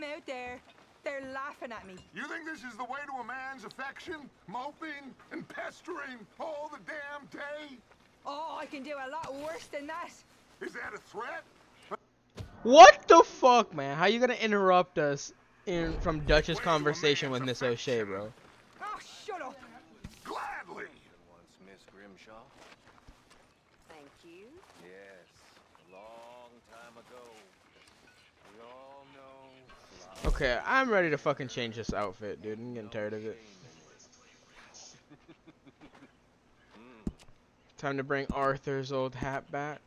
them out there. They're laughing at me. You think this is the way to a man's affection? Moping and pestering all the damn day? Oh, I can do a lot worse than that. Is that a threat? What the fuck, man? How you gonna interrupt us in from Dutch's conversation with Miss O'Shea, bro? Oh, shut up. Gladly. Once Miss Grimshaw? Thank you. Yes, a long time ago. We all know. Okay, I'm ready to fucking change this outfit, dude. I'm getting tired of it. Time to bring Arthur's old hat back.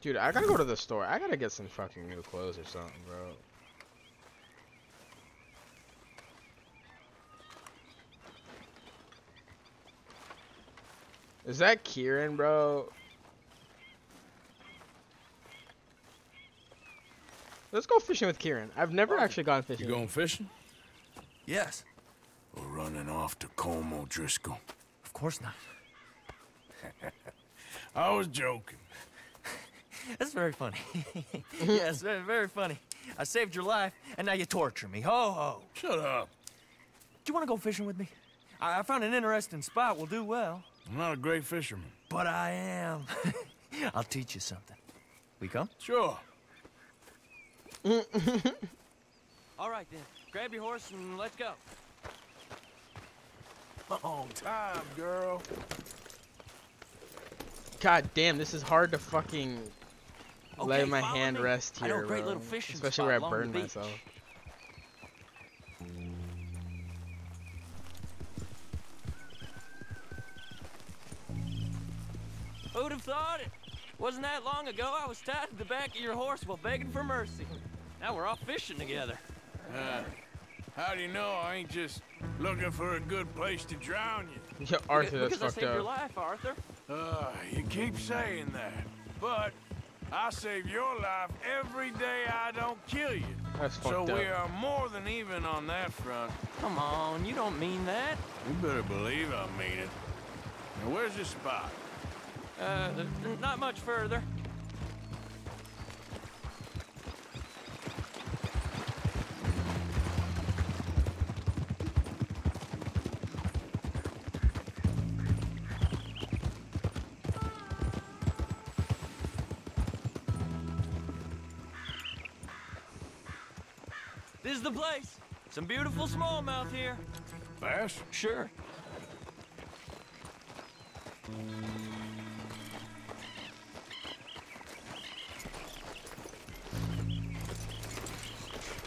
Dude, I gotta go to the store. I gotta get some fucking new clothes or something, bro. Is that Kieran, bro? Let's go fishing with Kieran. I've never actually gone fishing. You going fishing? Yes. We're running off to Colm O'Driscoll. Of course not. I was joking. That's very funny. yes, very, very funny. I saved your life, and now you torture me. Ho ho. Shut up. Do you want to go fishing with me? I, I found an interesting spot. We'll do well. I'm not a great fisherman. But I am. I'll teach you something. We come? Sure. All right then. Grab your horse and let's go. Long time, girl. God damn, this is hard to fucking let Okay, my hand me. rest I know here, a great bro. little fishing Especially spot where I burned myself. Who'd have thought it? Wasn't that long ago I was tied to the back of your horse while begging for mercy. Now we're off fishing together. Uh, how do you know I ain't just looking for a good place to drown you? Yo, Arthur, that's because I fucked saved your life, Arthur. Uh, you keep saying that, but I save your life every day I don't kill you. That's So fucked we up. are more than even on that front. Come on, you don't mean that. You better believe I mean it. Now, where's your spot? Uh, not much further. Is the place. Some beautiful smallmouth here. Bass? Sure.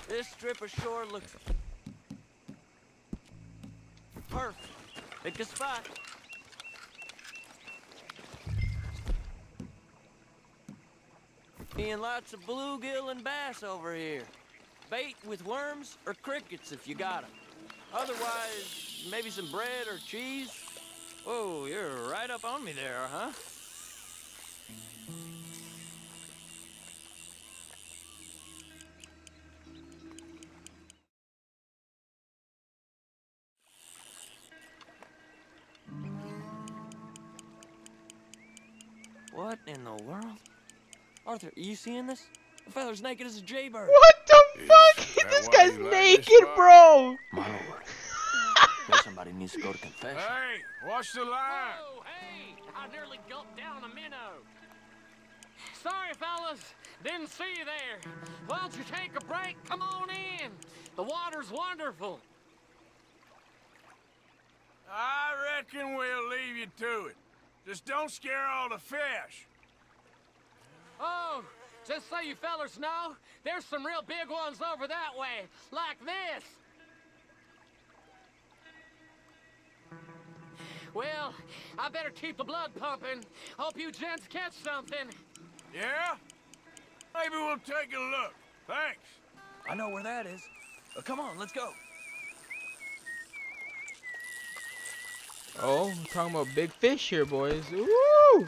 This strip of shore looks perfect. Pick a spot. Seeing lots of bluegill and bass over here. Bait with worms or crickets if you got 'em. Otherwise, maybe some bread or cheese. Whoa, you're right up on me there, huh? What in the world? Arthur, are you seeing this? The feather's naked as a jaybird. What fuck? This guy's you like this naked, bro. My lord. Somebody needs to go to confession. Hey, watch the line. Oh, hey! I nearly gulped down a minnow. Sorry, fellas. Didn't see you there. Why don't you take a break? Come on in. The water's wonderful. I reckon we'll leave you to it. Just don't scare all the fish. Oh, just so you fellas know, there's some real big ones over that way, like this. Well, I better keep the blood pumping. Hope you gents catch something. Yeah? Maybe we'll take a look. Thanks. I know where that is. Uh, come on, let's go. Oh, we're talking about big fish here, boys. Woo!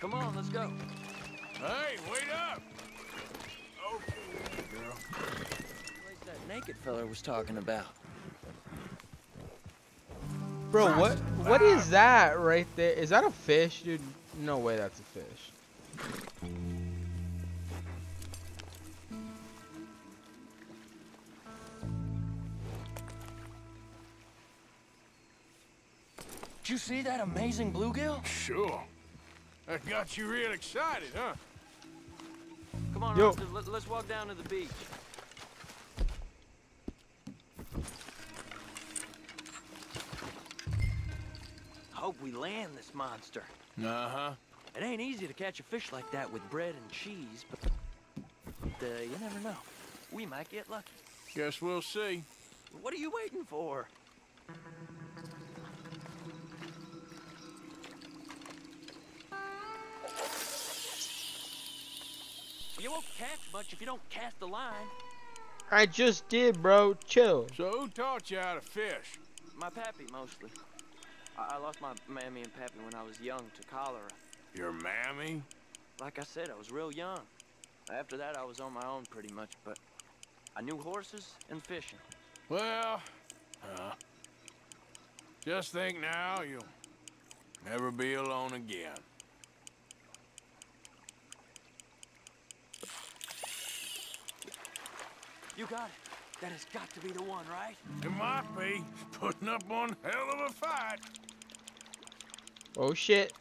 Come on, let's go. Hey, wait up! Okay, girl. Place that naked fella was talking about. Bro, what what is that right there? Is that a fish, dude? No way that's a fish. Did you see that amazing bluegill? Sure. That got you real excited, huh? Come on, Yo. Let, let's walk down to the beach. Hope we land this monster. Uh-huh. It ain't easy to catch a fish like that with bread and cheese, but uh, you never know. We might get lucky. Guess we'll see. What are you waiting for? You won't catch much if you don't cast a line. I just did, bro. Chill. So who taught you how to fish? My pappy, mostly. I, I lost my mammy and pappy when I was young to cholera. Your mammy? Like I said, I was real young. After that, I was on my own pretty much, but I knew horses and fishing. Well, uh, just think now you'll never be alone again. You got it. That has got to be the one, right? It might be putting up one hell of a fight. Oh shit.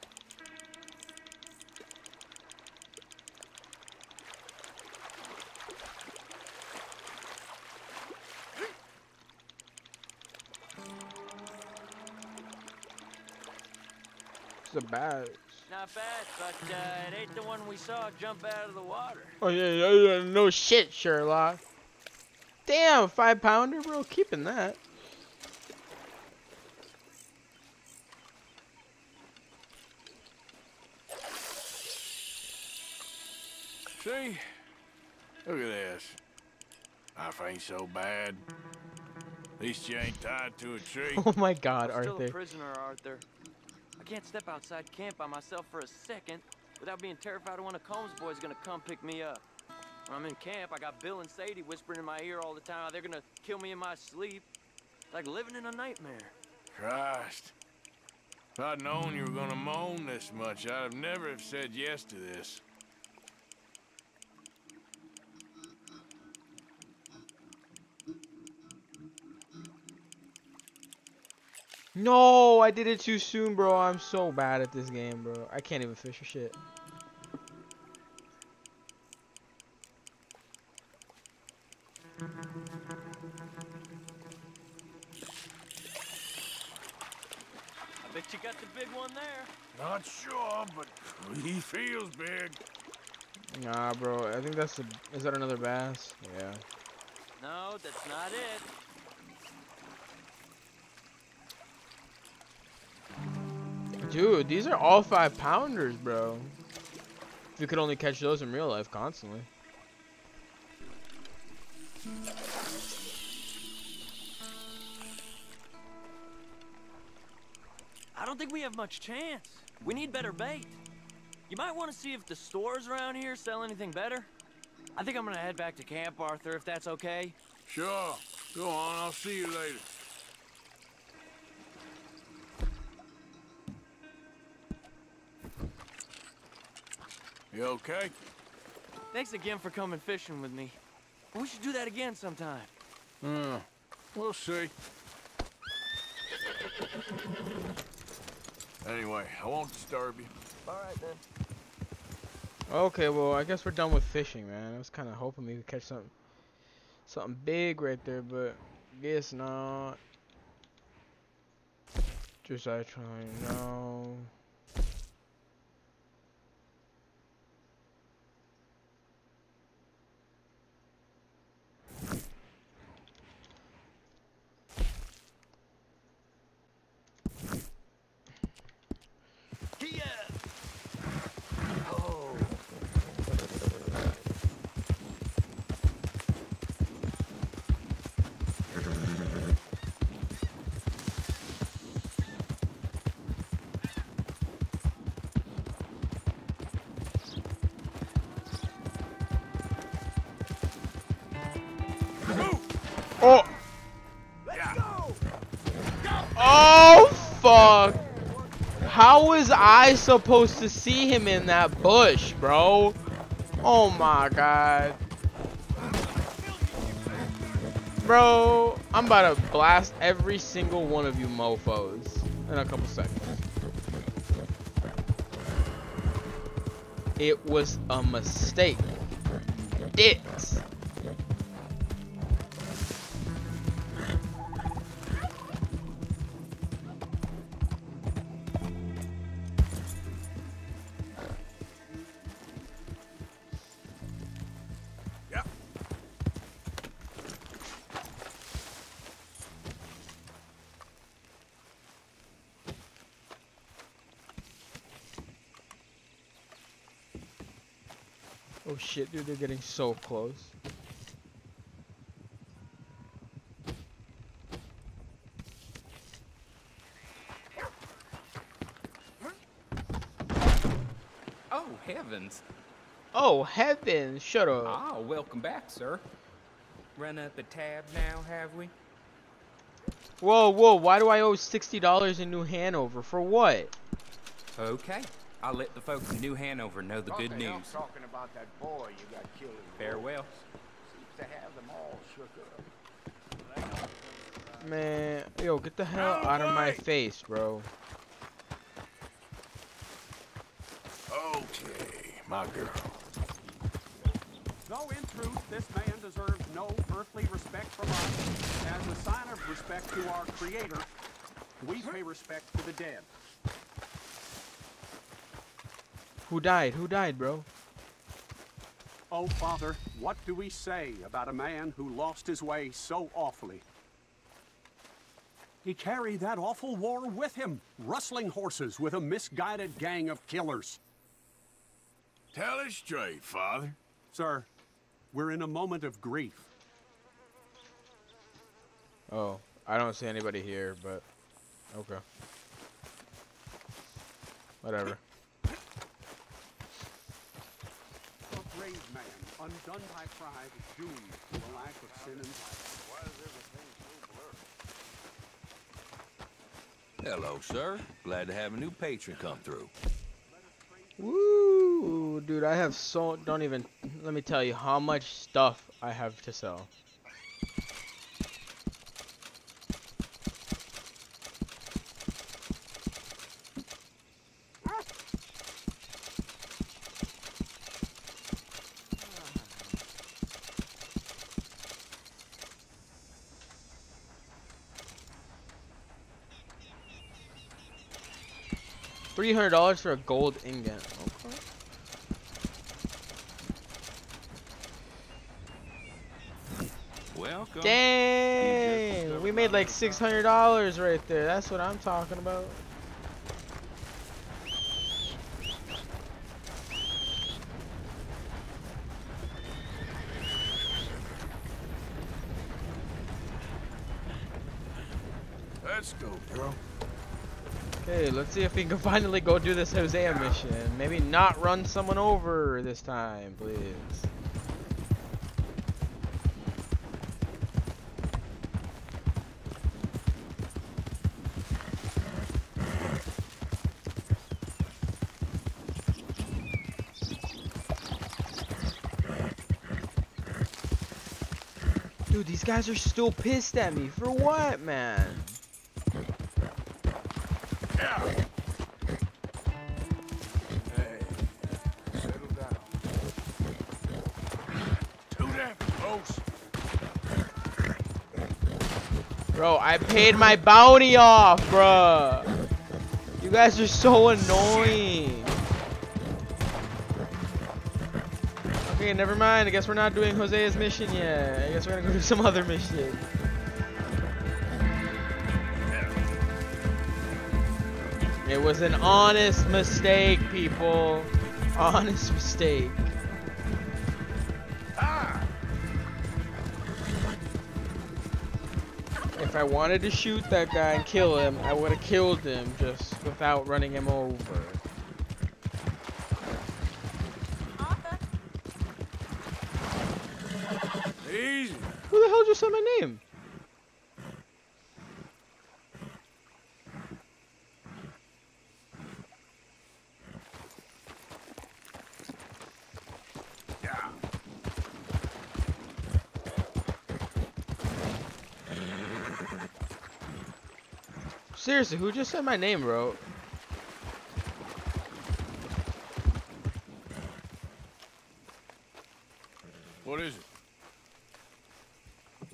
It's a bad. Not bad, but uh, it ain't the one we saw jump out of the water. Oh yeah, yeah, yeah, no shit, Sherlock. Damn, five pounder, bro. Keeping that. See? Look at this. Life ain't so bad. At least you ain't tied to a tree. Oh my God, I'm still a prisoner, Arthur. I can't step outside camp by myself for a second without being terrified of one of Colm's boys gonna come pick me up. When I'm in camp, I got Bill and Sadie whispering in my ear all the time how they're gonna kill me in my sleep. It's like living in a nightmare. Christ. If I'd known you were gonna moan this much, I'd have never have said yes to this. No, I did it too soon, bro. I'm so bad at this game, bro. I can't even fish or shit. Feels big. Nah, bro. I think that's the. Is that another bass? Yeah. No, that's not it. Dude, these are all five pounders, bro. If you could only catch those in real life constantly. I don't think we have much chance. We need better bait. You might want to see if the stores around here sell anything better. I think I'm gonna head back to camp, Arthur, if that's okay. Sure. Go on, I'll see you later. You okay? Thanks again for coming fishing with me. We should do that again sometime. Uh, we'll see. Anyway, I won't disturb you. All right then. Okay, well, I guess we're done with fishing, man. I was kind of hoping we could catch something, something big right there, but guess not. Just I try, no. I supposed to see him in that bush, bro? Oh my god. Bro, I'm about to blast every single one of you mofos in a couple seconds. It was a mistake. Dicks. Shit, dude, they're getting so close. Oh, heavens. Oh heavens, shut up. Ah, welcome back, sir. Run up a tab now, have we? Whoa, whoa, why do I owe $60 in New Hanover? For what? Okay. I'll let the folks in New Hanover know the good the news. talking about that boy you got killed Farewell. Seems to have them all shook up. Man, yo, get the hell out of my face, bro. Okay, my girl. Though in truth this man deserves no earthly respect from us, as a sign of respect to our Creator, we pay respect to the dead. Who died? Who died, bro? Oh, Father, what do we say about a man who lost his way so awfully? He carried that awful war with him, rustling horses with a misguided gang of killers. Tell it straight, Father. Sir, we're in a moment of grief. Oh, I don't see anybody here, but okay. Whatever. A brave man, undone by pride, doomed to a life of sin and vice. Why is everything so blurry? Hello, sir. Glad to have a new patron come through. Woo, dude, I have so don't even let me tell you how much stuff I have to sell. Three hundred dollars for a gold ingot. Okay. Welcome. Dang, we made like six hundred dollars right there. That's what I'm talking about. Let's go, bro. Okay, let's see if we can finally go do this Hosea mission. Maybe not run someone over this time, please. Dude, these guys are still pissed at me. For what, man? Bro, I paid my bounty off, bro. You guys are so annoying. Okay, never mind. I guess we're not doing Hosea's mission yet. I guess we're gonna go do some other mission. It was an honest mistake, people. Honest mistake. I wanted to shoot that guy and kill him, I would have killed him just without running him over. Easy. Who the hell just said my name? Seriously, who just said my name, bro? What is it?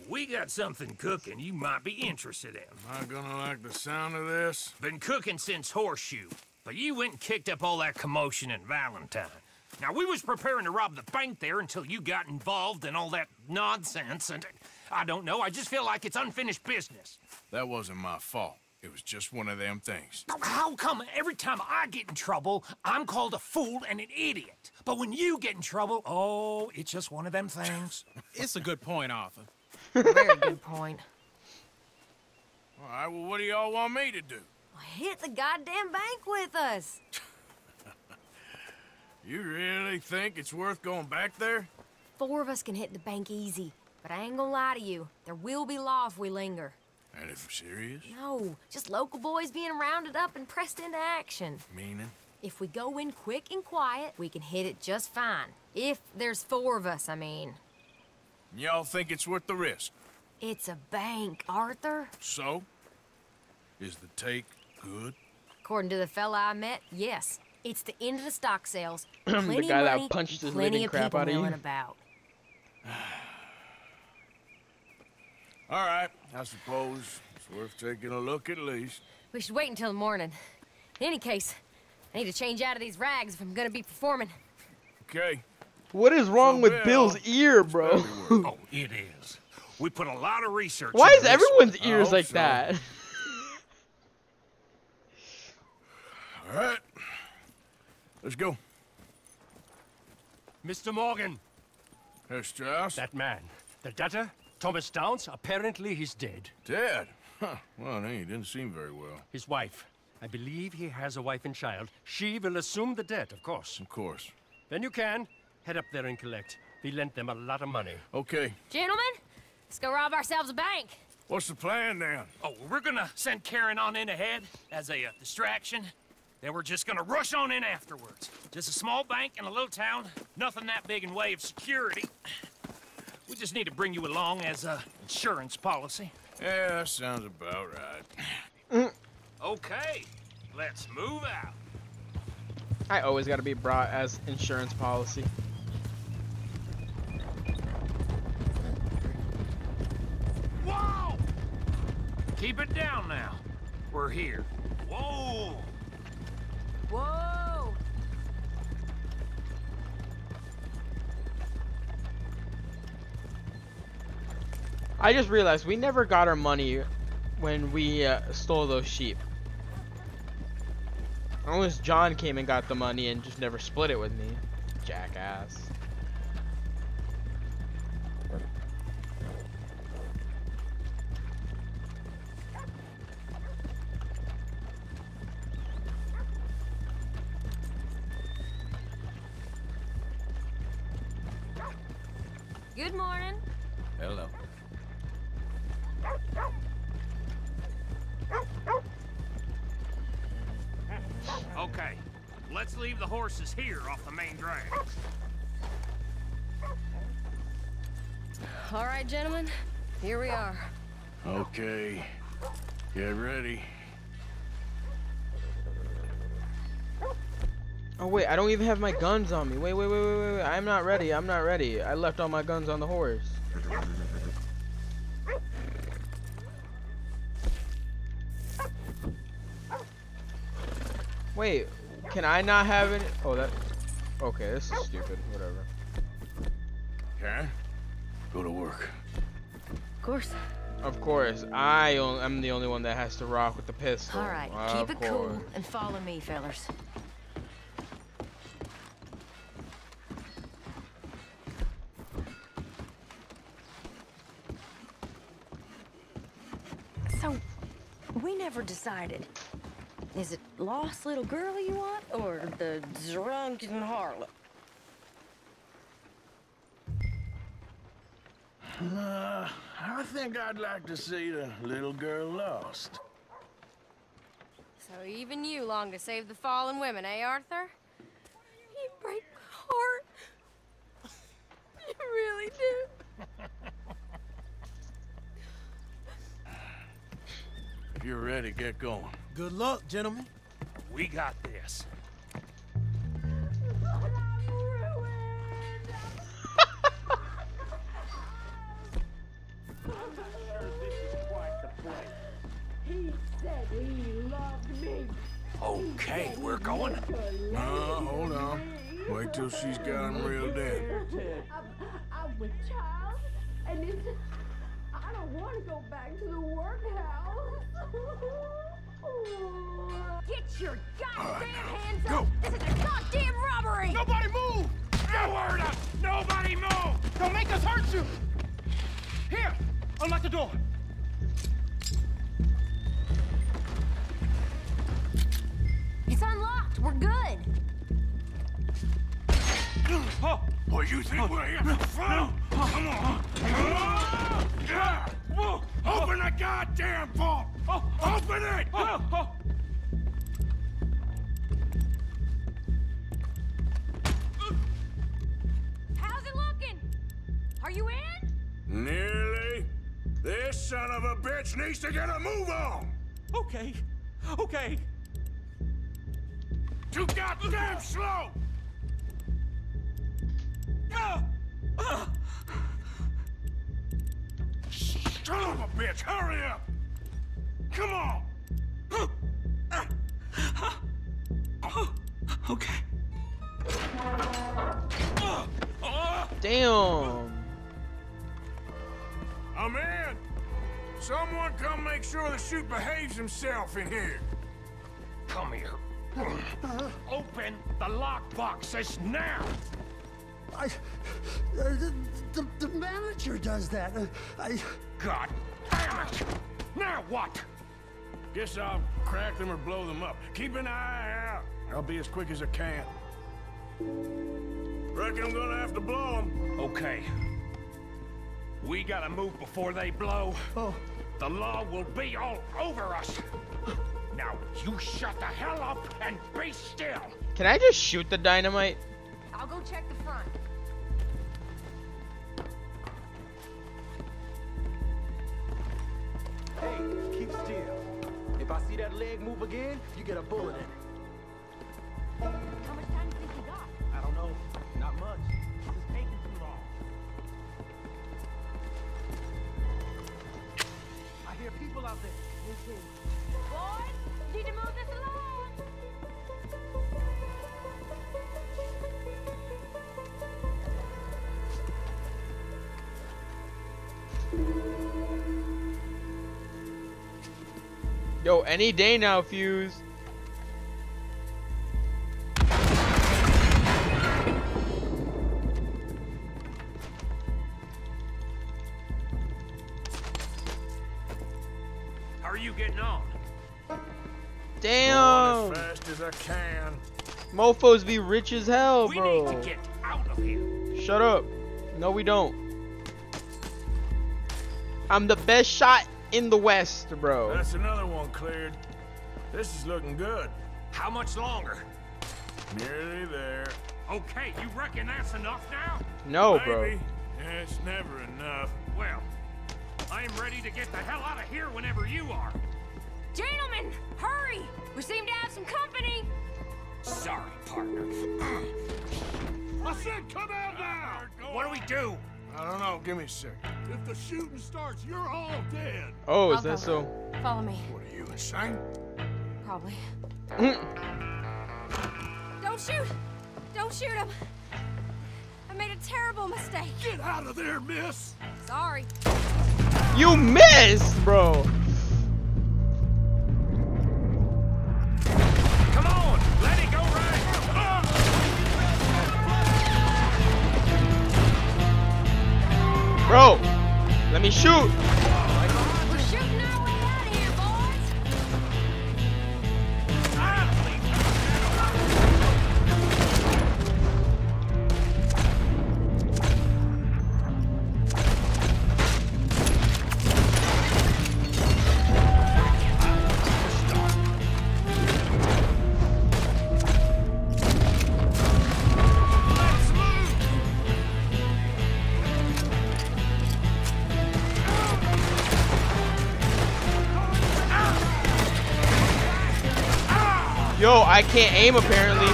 We got something cooking you might be interested in. Am I gonna like the sound of this? Been cooking since Horseshoe, but you went and kicked up all that commotion in Valentine. Now, we was preparing to rob the bank there until you got involved in all that nonsense, and I don't know, I just feel like it's unfinished business. That wasn't my fault. It was just one of them things. How come every time I get in trouble, I'm called a fool and an idiot? But when you get in trouble, oh, it's just one of them things. It's a good point, Arthur. Very good point. All right, well, what do y'all want me to do? Hit the goddamn bank with us. You really think it's worth going back there? Four of us can hit the bank easy. But I ain't gonna lie to you. There will be law if we linger. And if serious? No, just local boys being rounded up and pressed into action. Meaning? If we go in quick and quiet, we can hit it just fine. If there's four of us, I mean. Y'all think it's worth the risk? It's a bank, Arthur. So? Is the take good? According to the fella I met, yes. It's the end of the stock sales. The Plenty guy of that money, punched the plenty living of crap people out of you? milling about. All right, I suppose it's worth taking a look at least. We should wait until the morning. In any case, I need to change out of these rags if I'm gonna be performing. Okay. What is wrong with Bill, Bill's ear, bro? oh, it is. We put a lot of research Why is everyone's one. ears like so. that? All right. Let's go. Mr. Morgan, Herr Strauss? that man, the debtor, Thomas Downs, apparently he's dead. Dead? Huh. Well, no, he didn't seem very well. His wife, I believe he has a wife and child. She will assume the debt, of course. Of course. Then you can head up there and collect. We lent them a lot of money. Okay. Gentlemen, let's go rob ourselves a bank. What's the plan then? Oh, we're gonna send Karen on in ahead as a uh, distraction. Then we're just gonna rush on in afterwards. Just a small bank in a little town. Nothing that big in way of security. We just need to bring you along as a insurance policy. Yeah, sounds about right. Okay, let's move out. I always gotta be brought as insurance policy. Whoa! Keep it down now. We're here. Whoa! Whoa! I just realized we never got our money when we uh, stole those sheep. Unless John came and got the money and just never split it with me. Jackass. Good morning. Let's leave the horses here off the main drag. All right, gentlemen, here we are. Okay. Get ready. Oh wait, I don't even have my guns on me. Wait, wait, wait, wait, wait, wait. I'm not ready. I'm not ready. I left all my guns on the horse. Wait, can I not have it? Oh, that. Okay, this is stupid. Whatever. Karen, go to work. Of course. Of course, I I'm the only one that has to rock with the pistol. All right, Of keep it cool and follow me, fellers. So, we never decided. Is it lost little girl you want, or the drunken harlot? Uh, I think I'd like to see the little girl lost. So even you long to save the fallen women, eh, Arthur? You break my heart. You really do. If you're ready, get going. Good luck, gentlemen. We got this. He said he loved me. Okay, we're going. No, hold on. Wait till she's got him reeled in. I'm with child, and it's. I don't want to go back to the workhouse. Get your goddamn now, hands go. up! This is a goddamn robbery! Nobody move! No word up! Nobody move! Don't make us hurt you! Here! Unlock the door! It's unlocked. We're good. Oh, what you think we're here for? Come on. Ah! Yeah. Open the goddamn vault! Open it! How's it looking? Are you in? Nearly. This son of a bitch needs to get a move on! Okay. Okay. Too goddamn slow! Son of a bitch, hurry up! Come on! Okay. Damn. I'm in! Someone come make sure the chute behaves himself in here. Come here. Open the lockboxes now! I, uh, the, the, the manager does that. Uh, I. God damn it! Now what? Guess I'll crack them or blow them up. Keep an eye out. I'll be as quick as I can. Reckon I'm gonna have to blow them. Okay. We gotta move before they blow. Oh. The law will be all over us. Now, you shut the hell up and be still. Can I just shoot the dynamite? I'll go check the front. Hey, keep still. If I see that leg move again, you get a bullet in it. Yo, any day now, Fuse. Damn. As fast as I can. Mofos be rich as hell, We bro. need to get out of here. Shut up. No, we don't. I'm the best shot in the West, bro. That's another one cleared. This is looking good. How much longer? Nearly there. Okay, you reckon that's enough now? No, bro. Maybe. Yeah, it's never enough. Well, I am ready to get the hell out of here whenever you are. Gentlemen, hurry! We seem to have some company. Sorry, partner. I said come out now! What do we do? I don't know. Give me a sec. If the shooting starts, you're all dead. Oh, is I'll that so? Follow me. What are you, insane? Probably. Mm. Don't shoot! Don't shoot him! I made a terrible mistake. Get out of there, miss! Sorry. You missed, bro. Bro, let me shoot. I can't aim apparently.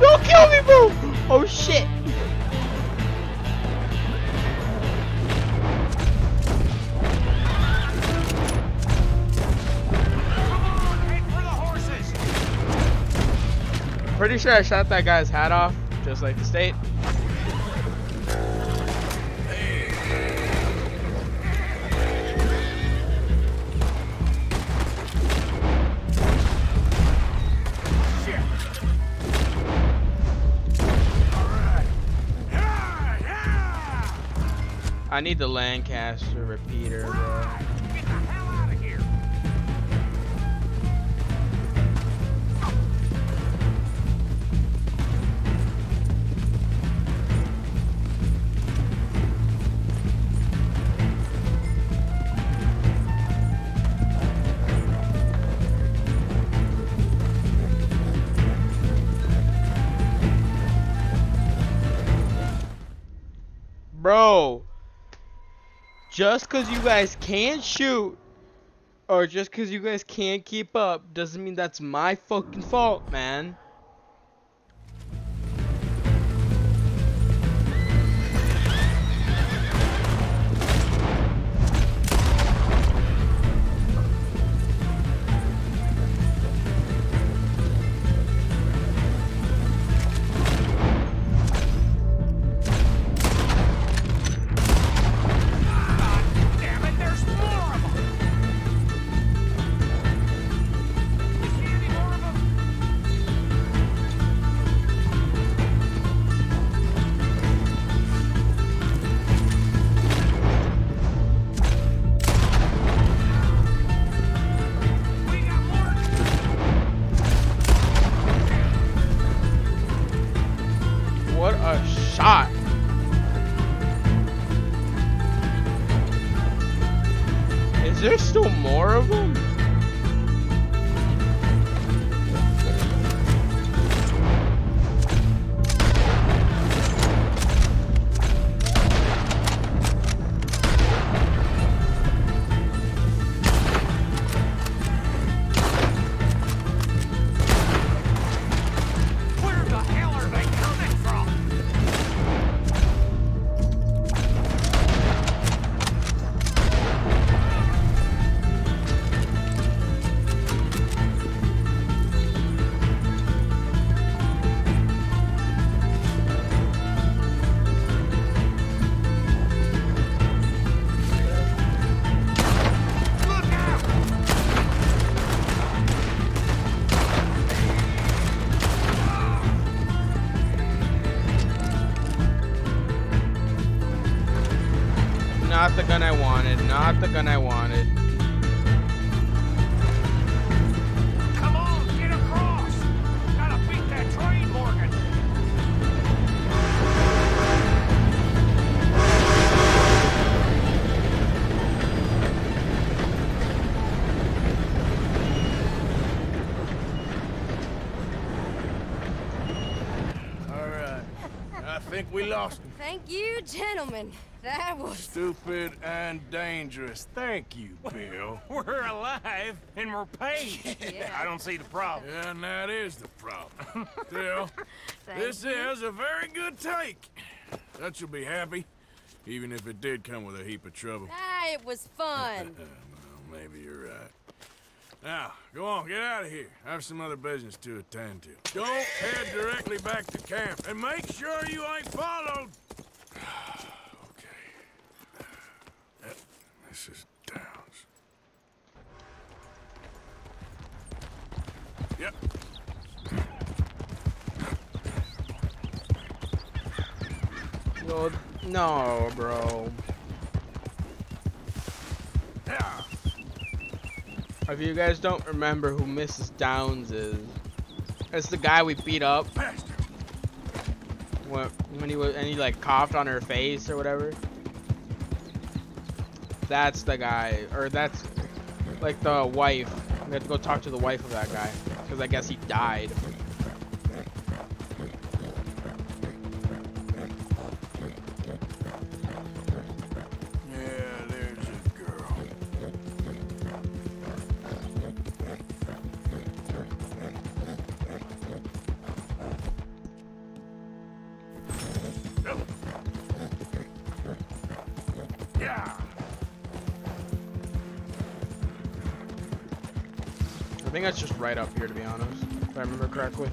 Don't kill me, bro! Oh shit! Pretty sure I shot that guy's hat off, just like the state. I need the Lancaster repeater, bro. Just because you guys can't shoot or just because you guys can't keep up doesn't mean that's my fucking fault, man. The gun I wanted. Not the gun I wanted. Come on, get across! Gotta beat that train, Morgan! All right. I think we lost him. Thank you, gentlemen. That was Stupid and dangerous. Thank you, Bill. We're alive and we're paid. Yeah. I don't see the problem. Yeah, and that is the problem. Still, this is a very good take. That you'll be happy, even if it did come with a heap of trouble. ah, it was fun. well, maybe you're right. Now, go on, get out of here. I have some other business to attend to. Don't head directly back to camp, and make sure you ain't followed. okay. Yep, this is Downs. Yep. Yo, no, bro. If you guys don't remember who Mrs. Downs is, it's the guy we beat up. When, when he was and he like coughed on her face or whatever. That's the guy, or that's like the wife. We have to go talk to the wife of that guy because I guess he died. That's just right up here, to be honest, if I remember correctly.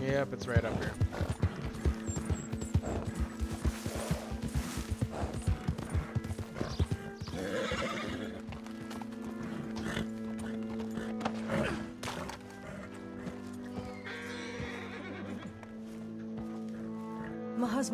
Yep, it's right up here.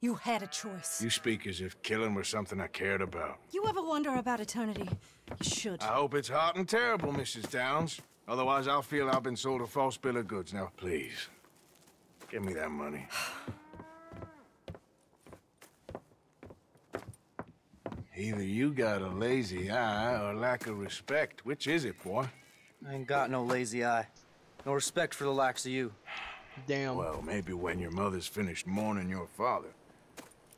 You had a choice. You speak as if killing was something I cared about. You ever wonder about eternity? You should. I hope it's hot and terrible, Mrs. Downes. Otherwise, I'll feel I've been sold a false bill of goods. Now, please, give me that money. Either you got a lazy eye or lack of respect. Which is it, boy? I ain't got no lazy eye. No respect for the likes of you. Damn. Well, maybe when your mother's finished mourning your father,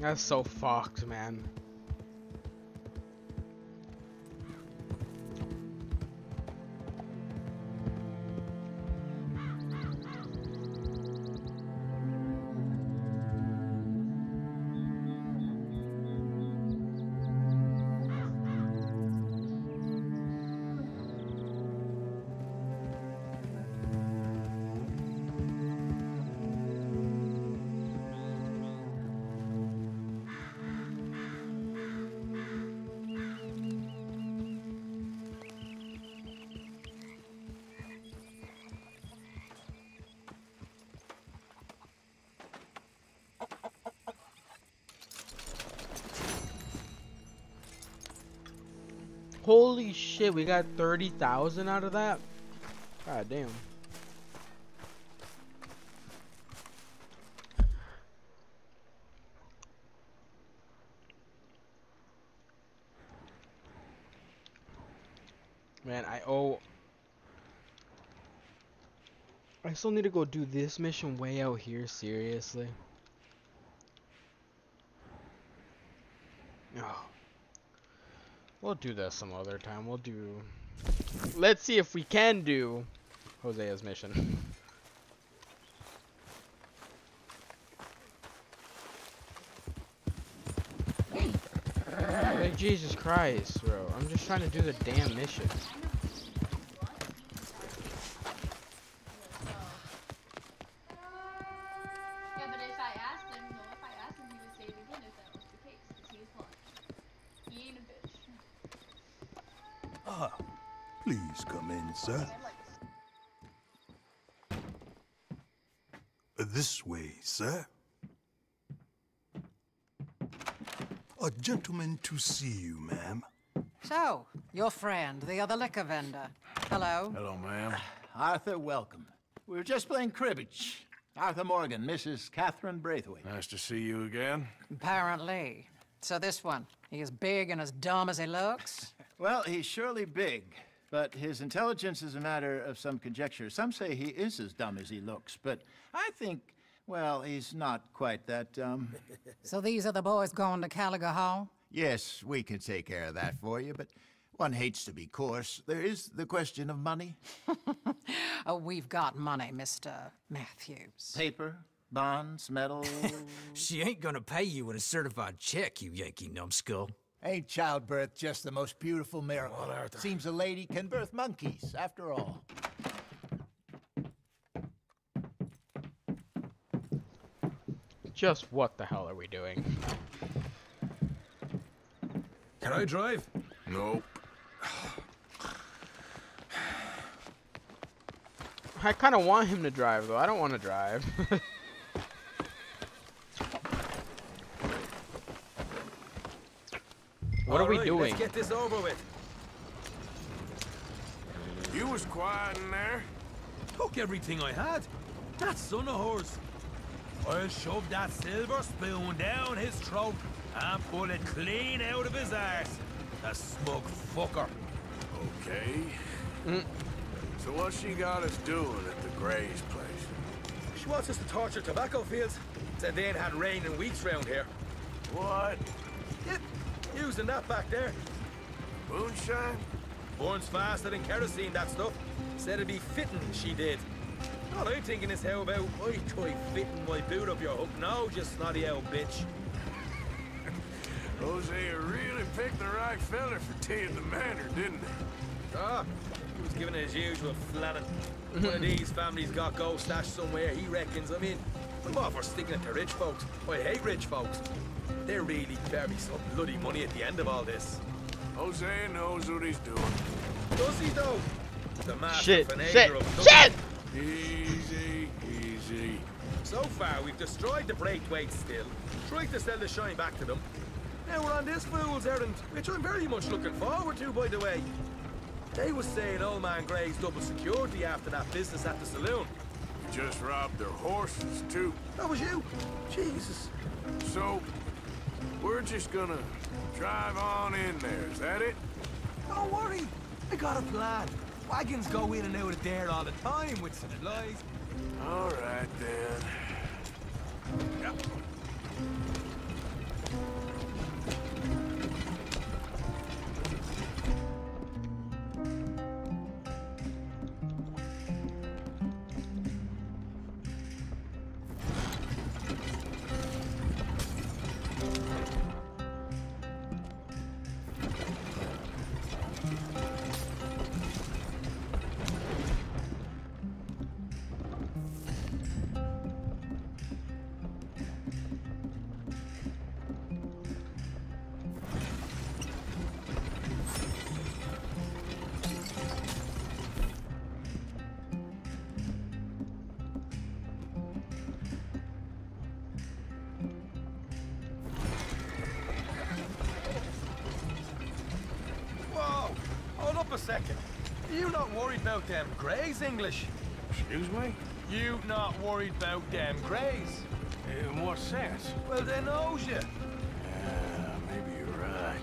That's so fucked, man. Holy shit, we got 30,000 out of that? God damn. Man, I owe... I still need to go do this mission way out here, seriously. We'll do this some other time. We'll do... Let's see if we can do Hosea's mission. like, Jesus Christ, bro. I'm just trying to do the damn mission. Gentleman to see you, ma'am. So, your friend, the other liquor vendor. Hello. Hello, ma'am. Arthur, welcome. We were just playing cribbage. Arthur Morgan, Mrs. Catherine Braithwaite. Nice to see you again. Apparently. So this one, he is big and as dumb as he looks? Well, he's surely big, but his intelligence is a matter of some conjecture. Some say he is as dumb as he looks, but I think, well, he's not quite that dumb. So these are the boys going to Caliga Hall? yes, we can take care of that for you, but one hates to be coarse. There is the question of money. Oh, we've got money, Mr. Matthews. Paper, bonds, metal. She ain't gonna pay you in a certified check, you Yankee numbskull. Ain't childbirth just the most beautiful miracle? on earth? Seems a lady can birth monkeys, after all. Just what the hell are we doing? Can I drive? Nope. I kind of want him to drive though. I don't want to drive. what are we doing? Let's get this over with. You was quiet in there. Took everything I had. That son of hers. I'll shove that silver spoon down his throat and pull it clean out of his arse. The smug fucker. Okay. Mm. So what she got us doing at the Gray's place? She wants us to torture tobacco fields. Said they ain't had rain in weeks round here. What? Yep, using that back there. Moonshine? Burns faster than kerosene, that stuff. Said it'd be fitting, she did. All I'm thinking is how about I try fitting my boot up your hook now, just snotty old bitch. Hosea really picked the right fella for tea in the manor, didn't he? Ah, he was giving his usual flannin. One of these families got gold stashed somewhere, he reckons. I mean, I'm all for sticking it to rich folks. I hate rich folks. There really better be some bloody money at the end of all this. Hosea knows what he's doing. Does he though? The master Shit, shit, shit! Easy, easy. So far, we've destroyed the Braithwaite still, tried to sell the shine back to them. Now we're on this fool's errand, which I'm very much looking forward to, by the way. They was saying old man Gray's double security after that business at the saloon. You just robbed their horses, too. That was you? Jesus. So, we're just gonna drive on in there, is that it? Don't worry, I got a plan. Wagons go in and out of there all the time with supplies. All right, then. Yep. Second. You not worried about them Grays, English? Excuse me? You not worried about them Grays? In what sense? Well, they knows you. Yeah, maybe you're right.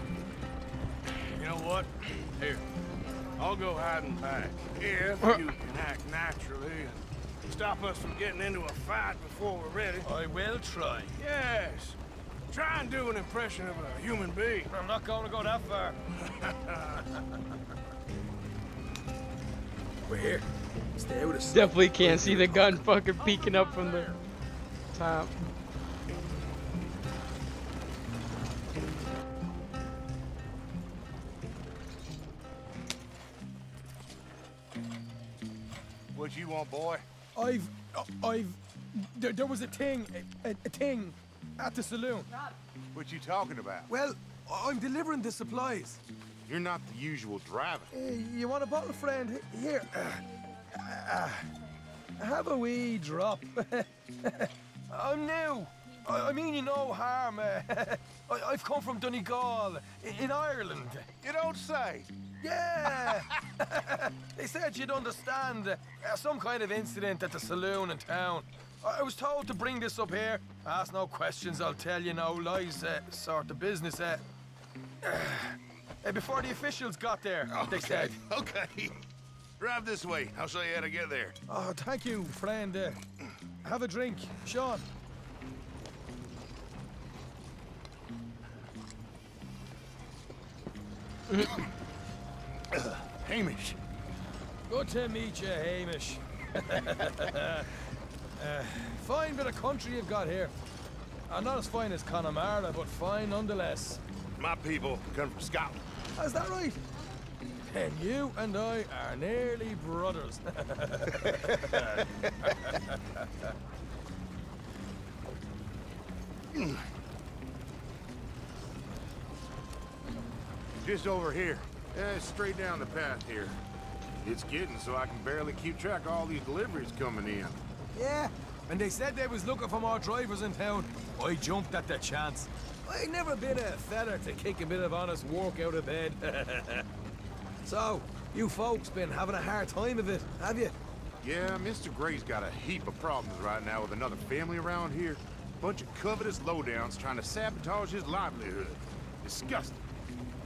You know what? Here, I'll go hiding back. If you can act naturally and stop us from getting into a fight before we're ready. I will try. Yes. Try and do an impression of a human being. I'm not going to go that far. We're here. Stay out of sight. Definitely can't see the gun fucking peeking up from the top. What you want, boy? I've, uh, I've, there, there was a thing, a, a, a thing, at the saloon. What you talking about? Well, I'm delivering the supplies. You're not the usual driver. Uh, you want a bottle, friend? Here. Uh, uh, have a wee drop. I'm new. I, I mean you no harm. Uh, I, I've come from Donegal, i- in Ireland. You don't say. Yeah. they said you'd understand uh, some kind of incident at the saloon in town. I I was told to bring this up here. Ask no questions, I'll tell you no lies, uh, sort of business. Uh, uh, before the officials got there, they said. Okay. Drive this way. I'll show you how to get there. Oh, thank you, friend. Uh, have a drink, Sean. Hamish. Good to meet you, Hamish. uh, fine bit of country you've got here. Uh, not as fine as Connemara, but fine nonetheless. My people come from Scotland. Is that right? Then you and I are nearly brothers. Just over here. Yeah, straight down the path here. It's getting so I can barely keep track of all these deliveries coming in. Yeah, and they said they was looking for more drivers in town. I jumped at the chance. I never been a feller to kick a bit of honest work out of bed. so, you folks been having a hard time of it, have you? Yeah, Mr. Gray's got a heap of problems right now with another family around here. Bunch of covetous lowdowns trying to sabotage his livelihood. Disgusting.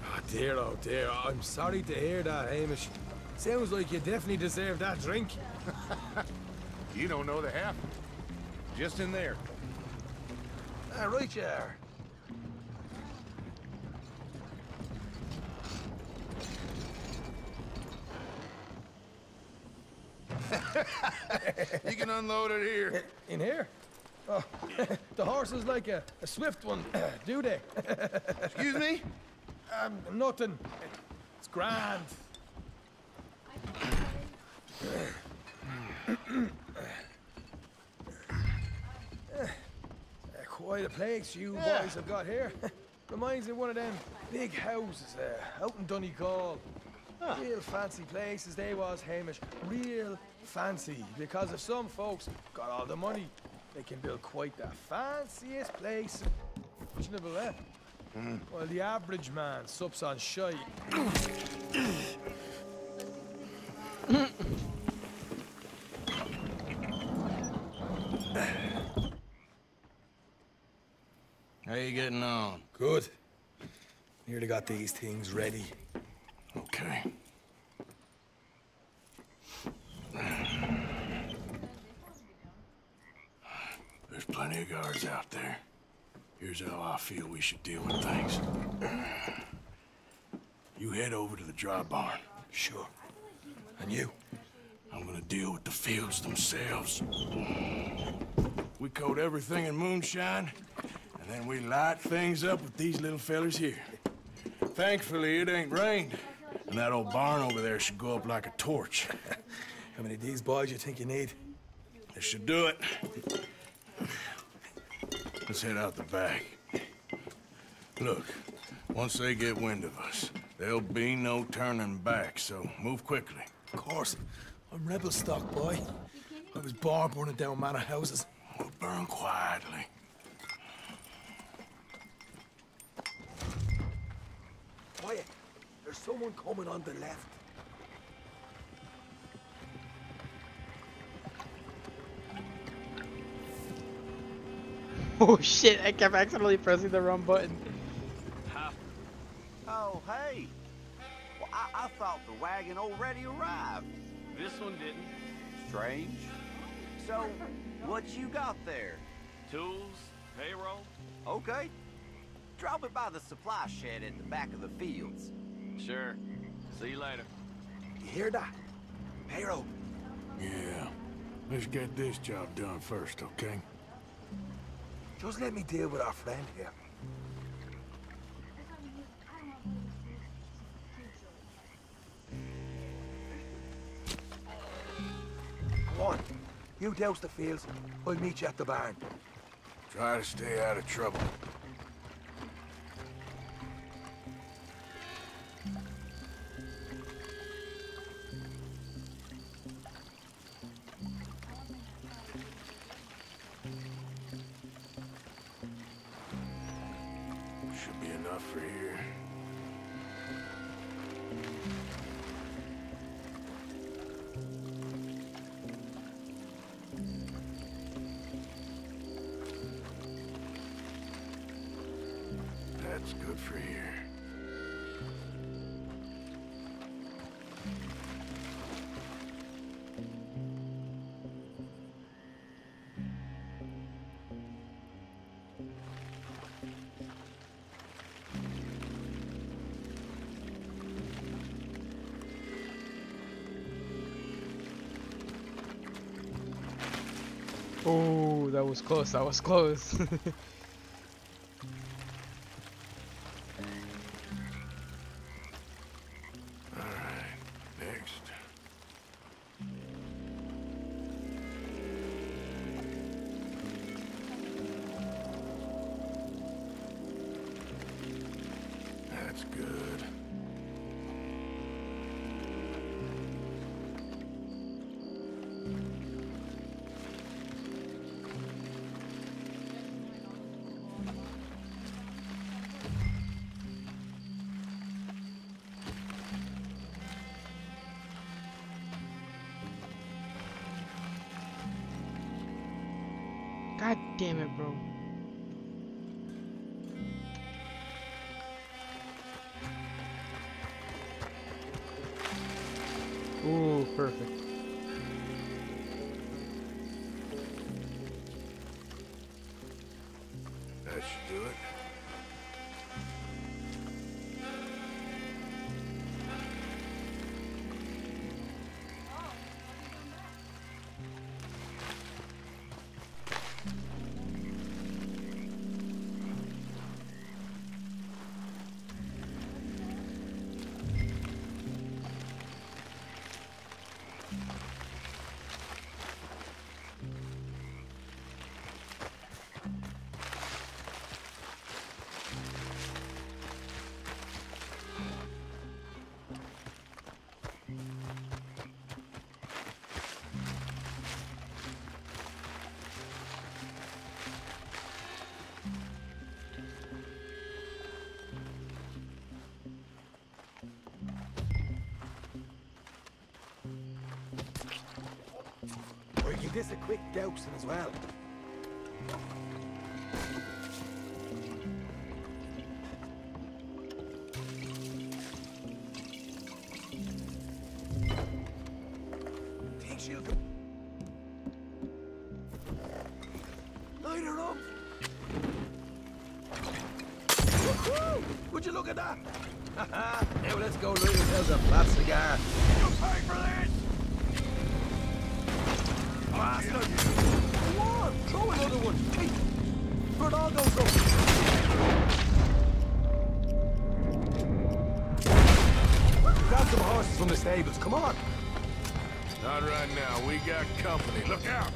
Oh dear, oh dear. I'm sorry to hear that, Hamish. Sounds like you definitely deserve that drink. you don't know the half. Just in there. Ah, right you are. You can unload it here. In here? Oh, the horse is like a, a swift one, do they? Excuse me? Um, nothing. It's grand. Quite a place you Yeah. boys have got here. Reminds me of one of them big houses there, out in Donegal. Real fancy places they was, Hamish. Real fancy. Because if some folks got all the money, they can build quite the fanciest place. Imaginable, eh? Well, the average man sups on shite. How you getting on? Good. Nearly got these things ready. Okay. There's plenty of guards out there. Here's how I feel we should deal with things. You head over to the dry barn. Sure. And you? I'm gonna deal with the fields themselves. We coat everything in moonshine, and then we light things up with these little fellers here. Thankfully, it ain't rained, and that old barn over there should go up like a torch. How many of these boys you think you need? This should do it. Let's head out the back. Look, once they get wind of us, there'll be no turning back, so move quickly. Of course. I'm rebel stock, boy. I was born burning down manor houses. We'll burn quietly. Quiet. There's someone coming on the left. Oh shit, I kept accidentally pressing the wrong button. Oh, hey. Well, I, I thought the wagon already arrived. This one didn't. Strange. So, what you got there? Tools, payroll. Okay. Drop it by the supply shed at the back of the fields. Sure. See you later. You hear that? Payroll. Yeah. Let's get this job done first, okay? Just let me deal with our friend here. Come on. You douse the fields. I'll meet you at the barn. Try to stay out of trouble. Oh, that was close. That was close. this a quick dousing as well. Think she'll. Light her up. Would you look at that? now let's go light ourselves a flat cigar. You pay for! Bastard! Go on, throw another one. Hey, go. Grab some horses from the stables. Come on. Not right now. We got company. Look out!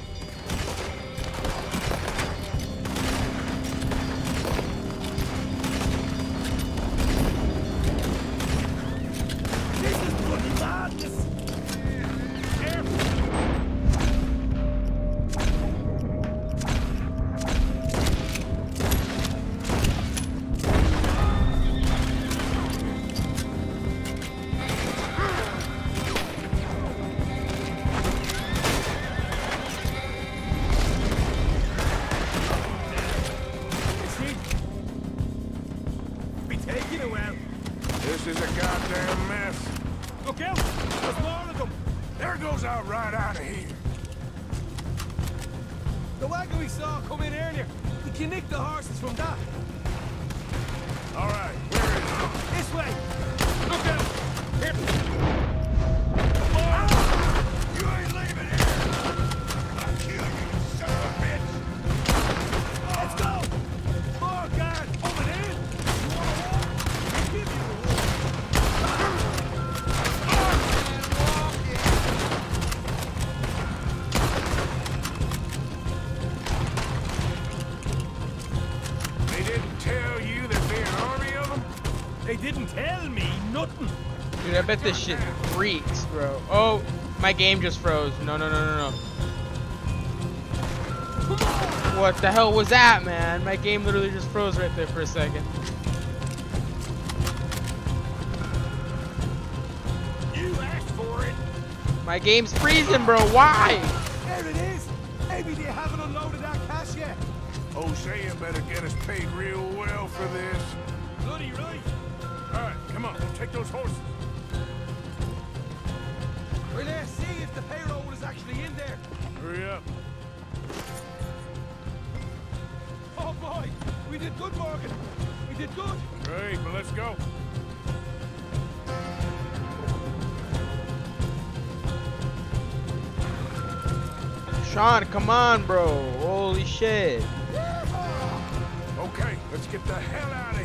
Bet this shit freaks, bro. Oh, my game just froze. No, no, no, no, no. What the hell was that, man? My game literally just froze right there for a second. You asked for it. My game's freezing, bro. Why? There it is. Maybe they haven't unloaded that cash yet. Hosea better get us paid real well for this. Bloody right. All right, come on, take those horses. The payroll is actually in there. Hurry up. Oh boy, we did good, Morgan. We did good. Great, but let's go. Sean, come on, bro. Holy shit. Okay, let's get the hell out of here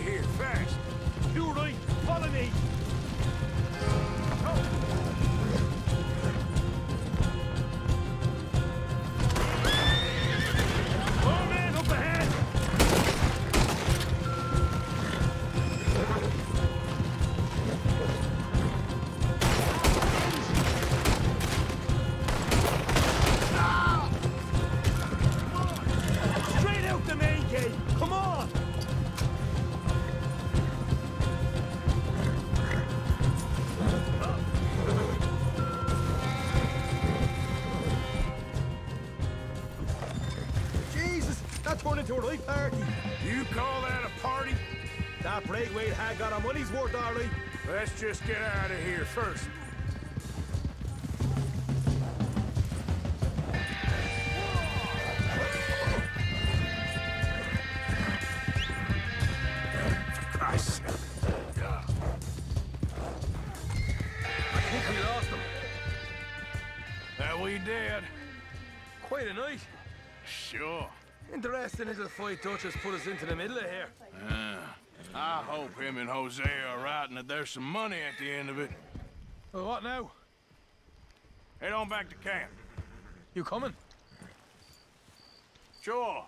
first. For I think we lost him. That we did. Quite a night. Sure. Interesting as the fight Dutch has put us into the middle of here. Uh, I hope him and Hosea are right and that there's some money at the end of it. Well, what now? Head on back to camp. You coming? Sure.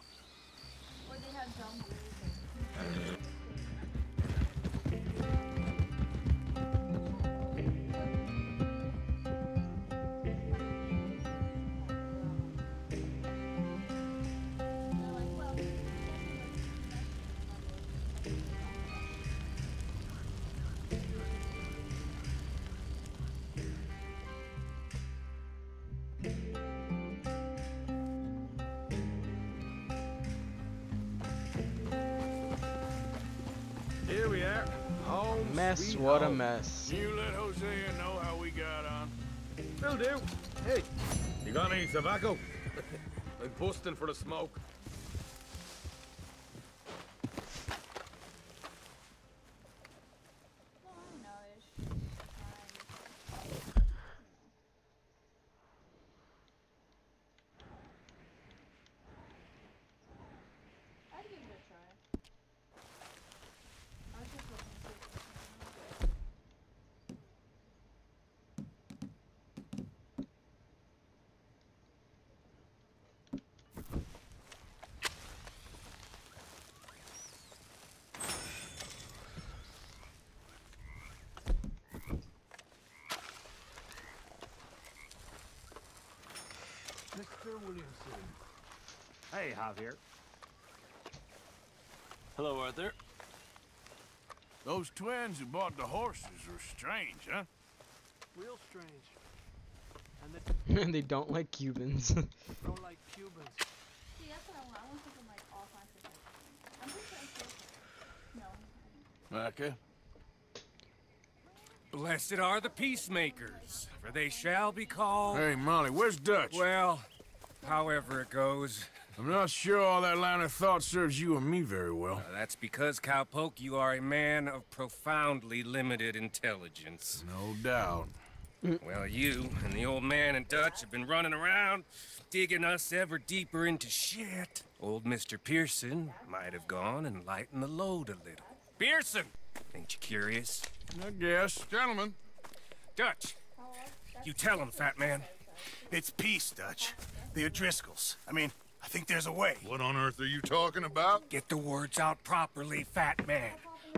Mess, what a mess. You let Hosea know how we got on. Will do. Hey, you got any tobacco? I'm busting for the smoke. Hey, Javier. Hello, Arthur. Those twins who bought the horses are strange, huh? Real strange. And they they don't like Cubans. don't like Cubans. See, that's what I want. I want something like all kinds of things. I'm pretty sure I said no. Okay. Blessed are the peacemakers, for they shall be called. Hey, Molly, where's Dutch? Well, however it goes. I'm not sure all that line of thought serves you and me very well. Uh, that's because, Cowpoke, you are a man of profoundly limited intelligence. No doubt. Well, you and the old man and Dutch have been running around, digging us ever deeper into shit. Old Mr. Pearson might have gone and lightened the load a little. Pearson! Ain't you curious? I guess. Gentlemen. Dutch, you tell him, fat man. It's peace, Dutch. The O'Driscolls. I mean, I think there's a way. What on earth are you talking about? Get the words out properly, fat man.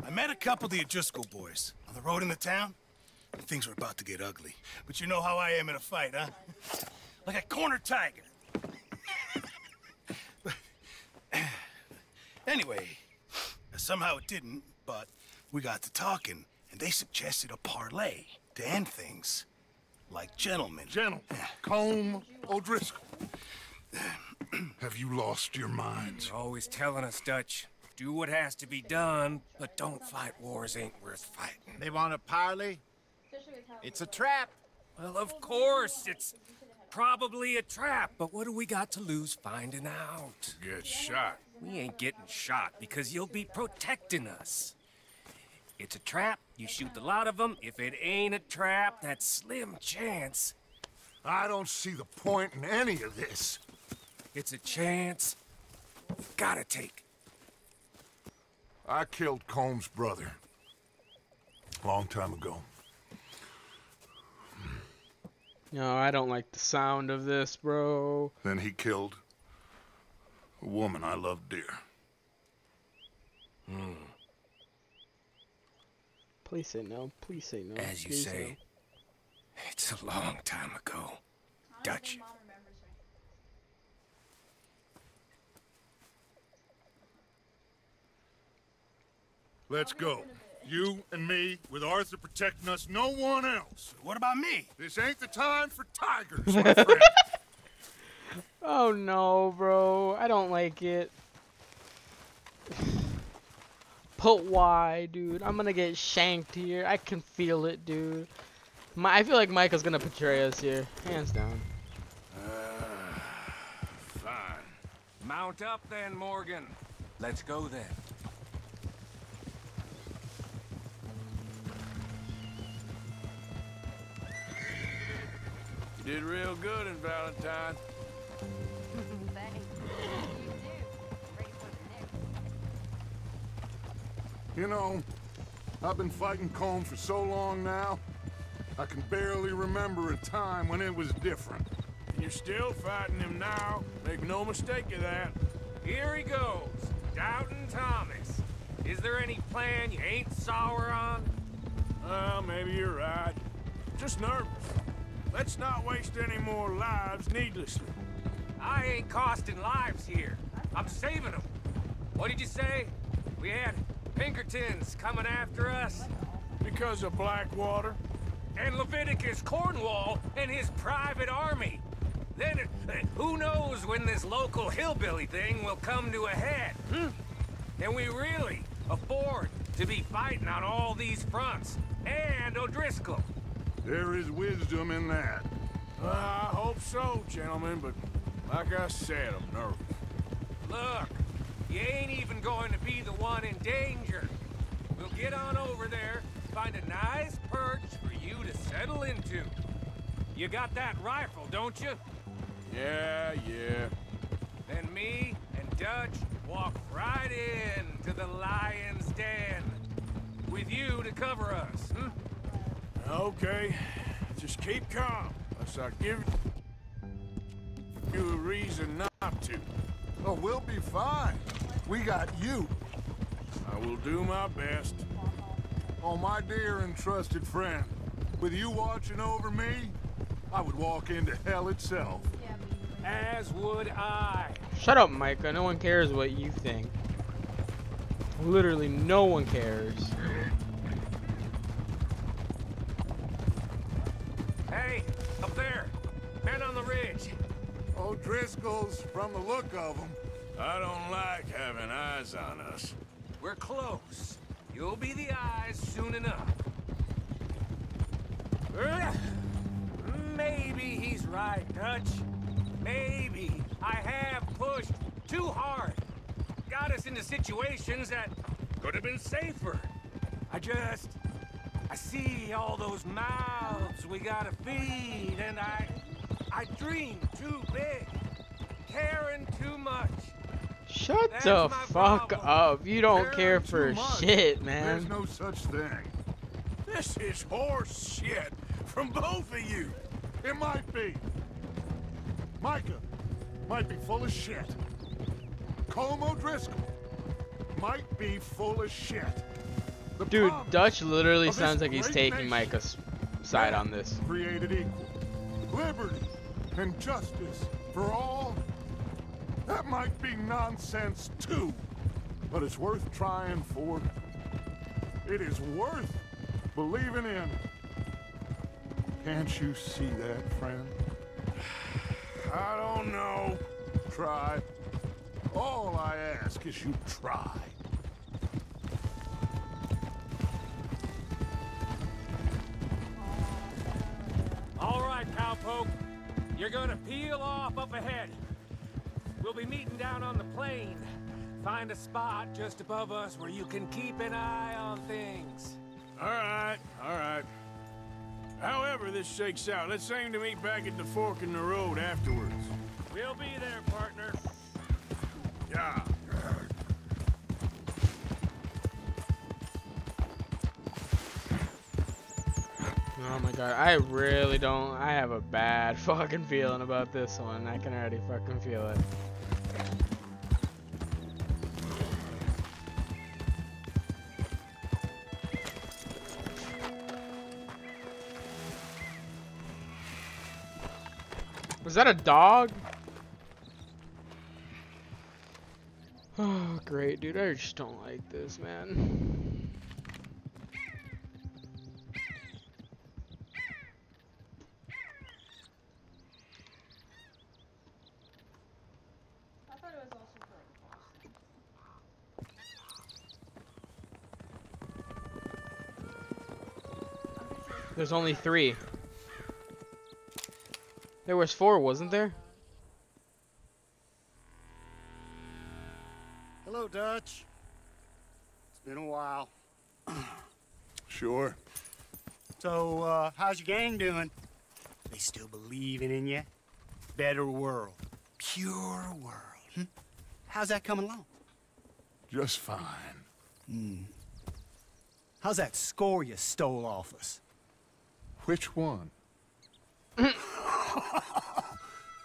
I met a couple of the O'Driscoll boys on the road in the town. and Things were about to get ugly. But you know how I am in a fight, huh? Like a corner tiger. anyway, somehow it didn't, but we got to talking, and they suggested a parlay to end things. Like gentlemen. Gentlemen. Colm O'Driscoll. Have you lost your minds? You're always telling us, Dutch. Do what has to be done, but don't fight wars ain't worth fighting. They want a parley? It's a trap. Well, of course, it's probably a trap, but what do we got to lose finding out? Get shot. We ain't getting shot because you'll be protecting us. It's a trap, you shoot the lot of them. If it ain't a trap, that's slim chance. I don't see the point in any of this. It's a chance. you Gotta take. I killed Colm's brother. Long time ago. No, I don't like the sound of this, bro. Then he killed a woman I loved dear. Hmm. Please say no. Please say no. As you Please say, it's a long time ago. Dutch. Let's go. You and me, with Arthur protecting us, no one else. What about me? This ain't the time for tigers, my friend. Oh no, bro. I don't like it. But why, dude? I'm gonna get shanked here. I can feel it, dude. My, I feel like Micah's gonna betray us here, hands down. Ah, fine. Mount up then, Morgan. Let's go then. You did real good in Valentine. Thanks. You know, I've been fighting Colm for so long now, I can barely remember a time when it was different. And you're still fighting him now. Make no mistake of that. Here he goes. Doubting Thomas. Is there any plan you ain't sour on? Well, maybe you're right. Just nervous. Let's not waste any more lives needlessly. I ain't costing lives here. I'm saving them. What did you say? We had Pinkertons coming after us? Because of Blackwater? And Leviticus Cornwall and his private army. Then, uh, who knows when this local hillbilly thing will come to a head, hmm? Can we really afford to be fighting on all these fronts? And O'Driscoll. There is wisdom in that. Uh, I hope so, gentlemen, but like I said, I'm nervous. Look, you ain't even going to be the one in danger. We'll get on over there, find a nice perch for you to settle into. You got that rifle, don't you? Yeah, yeah. Then me and Dutch walk right in to the lion's den. With you to cover us, hmm? Okay, just keep calm, unless I give you a reason not to. Oh, we'll be fine. We got you. I will do my best. Oh, my dear and trusted friend. With you watching over me, I would walk into hell itself. As would I. Shut up, Micah. No one cares what you think. Literally, no one cares. O'Driscoll's, from the look of them. I don't like having eyes on us. We're close. You'll be the eyes soon enough. Maybe he's right, Dutch. Maybe I have pushed too hard. Got us into situations that could have been safer. I just... I see all those mouths we gotta feed, and I... I dream too big. Caring too much. Shut That's the fuck problem. up. You don't Caring care for much. shit, There's man. no such thing. This is horse shit from both of you. It might be. Micah might be full of shit. Colm O'Driscoll might be full of shit. The Dude, Dutch literally sounds like he's taking nation Micah's side on this. created equal. Liberty and justice for all. That might be nonsense too, but it's worth trying for. It is worth believing in. Can't you see that, friend? I don't know. Try. All I ask is you try. All right, cowpoke. You're gonna peel off up ahead. We'll be meeting down on the plain. Find a spot just above us where you can keep an eye on things. All right, all right. However this shakes out, let's aim to meet back at the fork in the road afterwards. We'll be there, partner. Yeah. Oh my god, I really don't. I have a bad fucking feeling about this one. I can already fucking feel it. Is that a dog? Oh, great, dude. I just don't like this, man. There's only three. There was four, wasn't there? Hello, Dutch. It's been a while. Sure. So, uh, how's your gang doing? They still believing in you? Better world. Pure world. Hmm? How's that coming along? Just fine. Hmm. How's that score you stole off us? Which one?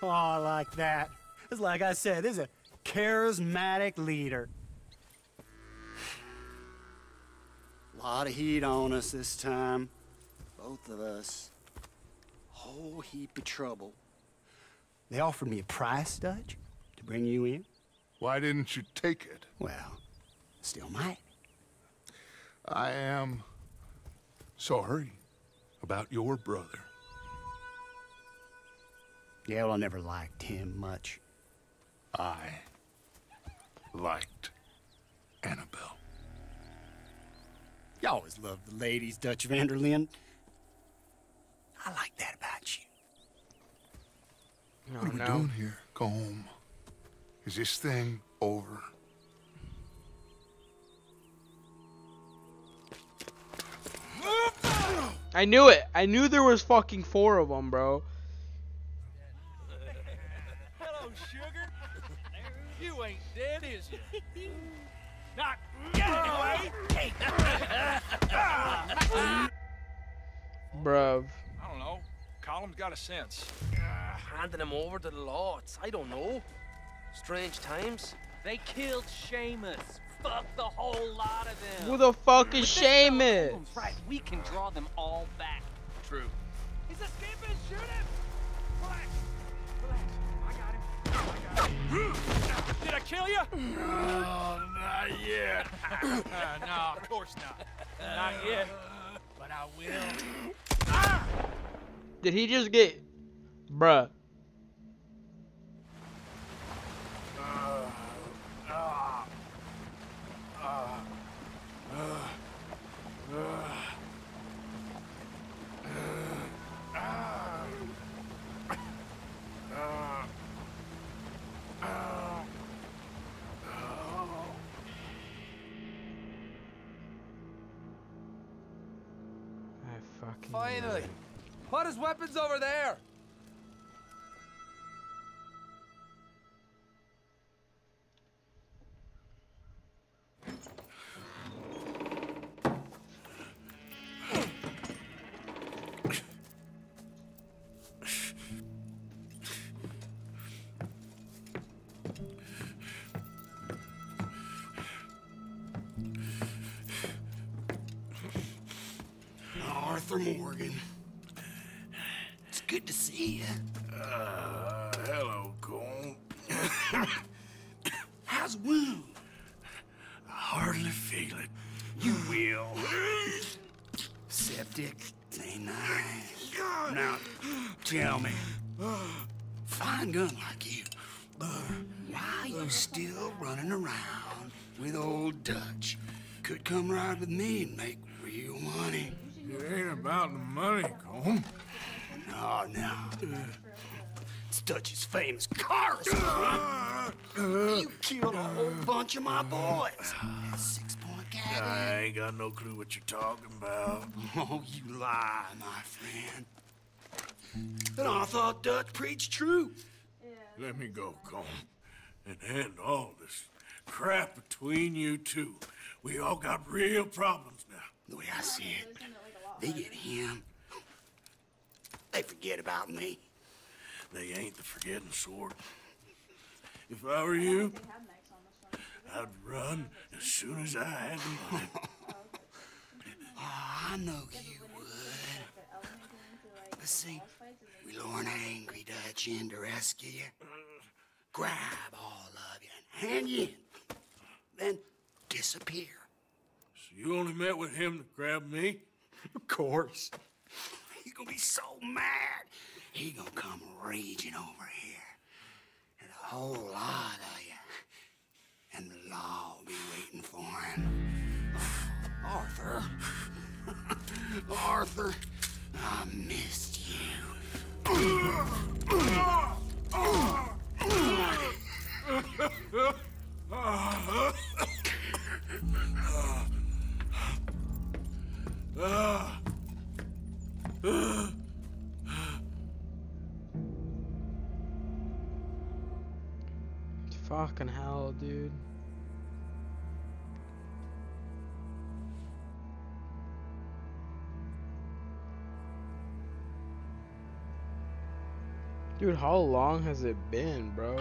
Oh, I like that. It's like I said, this is a charismatic leader. A lot of heat on us this time. Both of us. Whole heap of trouble. They offered me a price, Dutch, to bring you in. Why didn't you take it? Well, still might. I am sorry about your brother. Yeah, well, I never liked him much. I liked Annabelle. You always loved the ladies, Dutch van der Linde. I like that about you. Oh, what are we no. doing here? Go home. Is this thing over? I knew it. I knew there was fucking four of them, bro. Hello, sugar. You ain't dead, is you? Not yet, anyway. Bruv. I don't know. Colm's got a sense. Uh, handing him over to the lords. I don't know. Strange times. They killed Seamus. Fuck the whole lot of them. Who the fuck is Seamus? Right. We can draw them all back. True. He's escaping. Shoot him. Did I kill you? Oh, not yet. no, of course not. Not uh, yet. But I will. Ah! Did he just get, bruh? Finally! Put his weapons over there! Morgan. It's good to see you. Uh, hello, Colm. How's wound? I hardly feel it. You will. Septic. Ain't nice. Now, tell me. Fine gun like you. Why you still running around with old Dutch? Could come ride with me and make real money. It ain't about the money, Colm. No, no. It's Dutch's famous car. You killed a whole bunch of my boys. Six point gag. I ain't got no clue what you're talking about. Oh, you lie, my friend. And I thought Dutch preached truth. Let me go, Colm. And end all this crap between you two. We all got real problems now. The way I see it, they get him. They forget about me. They ain't the forgetting sort. If I were you, I'd run as soon as I had the money. Oh, I know you would. But see, we lure an angry Dutch in to rescue you. Grab all of you and hand you in. Then disappear. So you only met with him to grab me? Of course. He gonna be so mad. He gonna come raging over here. And a whole lot of you. And the law will be waiting for him. Arthur. Arthur. I missed you. Fucking hell, dude. Dude, how long has it been, bro?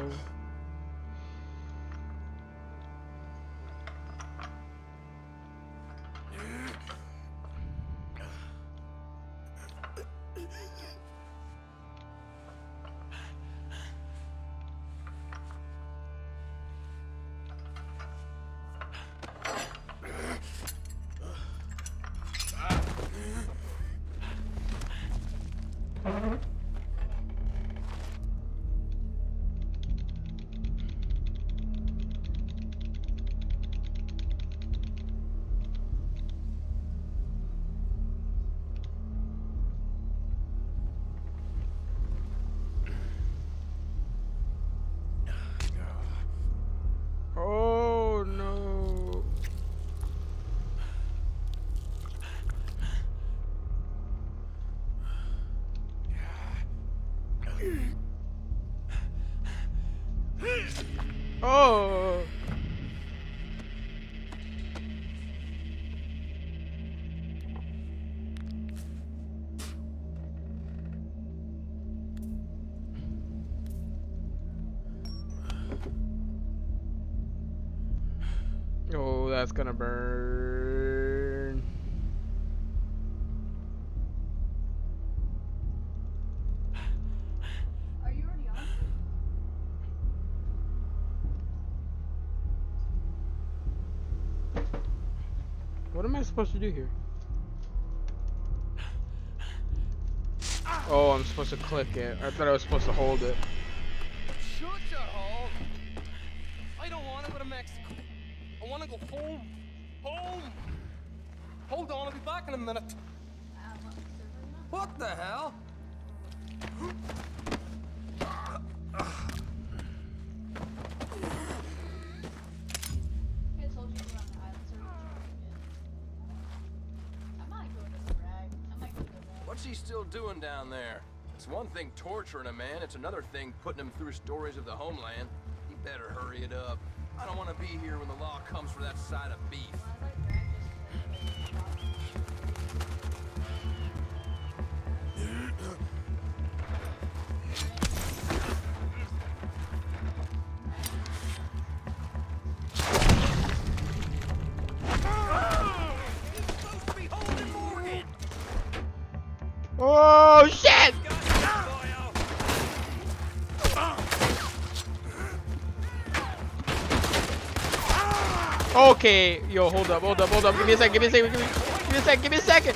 That's gonna burn. Are you already on? What am I supposed to do here? Oh, I'm supposed to click it. I thought I was supposed to hold it. I want to go home. Home. Hold on, I'll be back in a minute. What the hell? I told you to go on the island server. I might go to the rag. I might go to the rag. What's he still doing down there? It's one thing torturing a man, it's another thing putting him through stories of the homeland. He better hurry it up. I don't want to be here when the law comes for that side of beef. Oh shit! Okay, yo, hold up, hold up, hold up. Give me a second, give me a second, give me, give me a second, give me a second.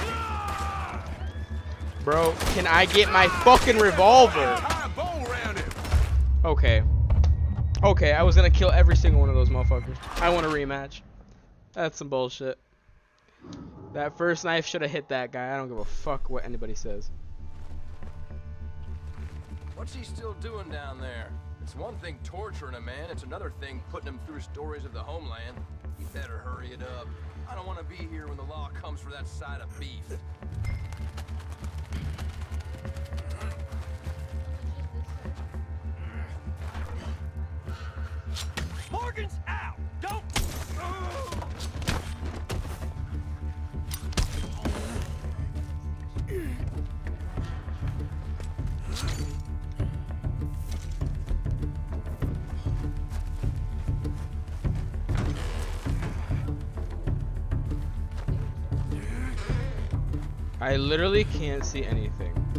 Bro, can I get my fucking revolver? Okay. Okay, I was gonna kill every single one of those motherfuckers. I want a rematch. That's some bullshit. That first knife should have hit that guy. I don't give a fuck what anybody says. What's he still doing down there? It's one thing torturing a man, it's another thing putting him through stories of the homeland. He better hurry it up. I don't want to be here when the law comes for that side of beef. Morgan's out! Don't! I literally can't see anything.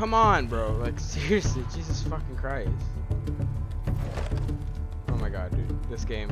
Come on, bro. Like, seriously, Jesus fucking Christ. Oh my god, dude. This game.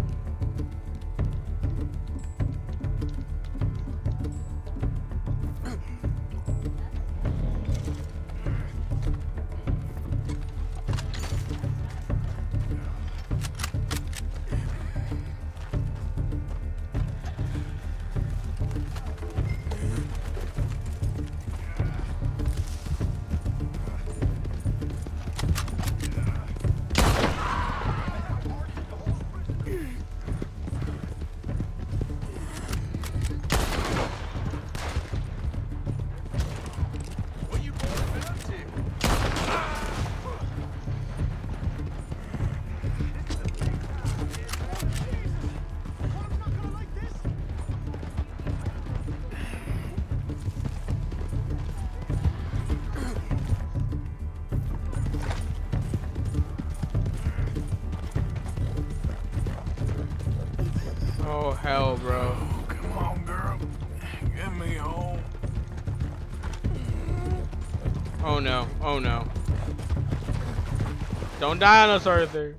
Don't die on us, Arthur.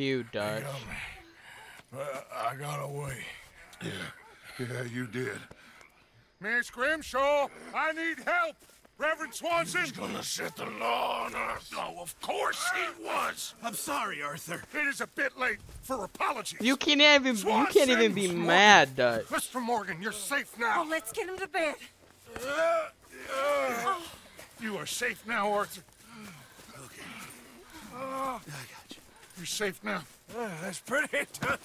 You, Dutch. But I got away. Yeah, yeah, you did. Miss Grimshaw, I need help. Reverend Swanson. He's gonna set the law on us. Oh, of course he was. I'm sorry, Arthur. It is a bit late for apologies. You can't even you can't even be Swanson, mad, Dutch. Mr. Morgan, you're safe now. Oh, let's get him to bed. You are safe now, Arthur. Okay. Ah. I got you. You're safe now. That's pretty, Dutch.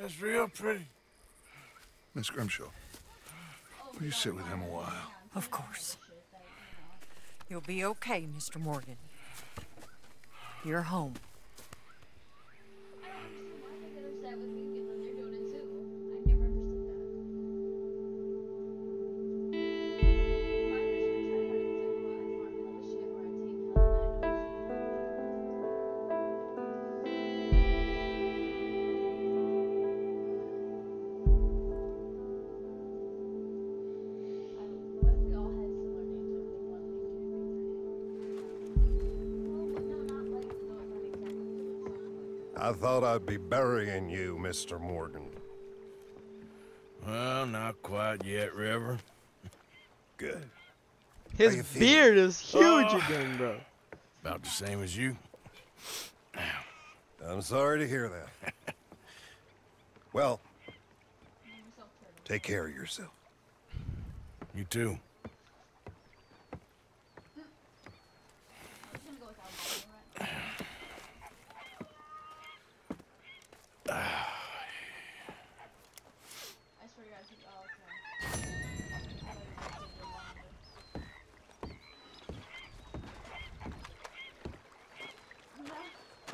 That's real pretty. Miss Grimshaw, will you sit with him a while? Of course. You'll be okay, Mr. Morgan. You're home. Thought I'd be burying you, Mr. Morgan. Well, not quite yet, River. Good. His you feeling? beard is huge Oh. again, bro. About the same as you. I'm sorry to hear that. well, take care of yourself. You too.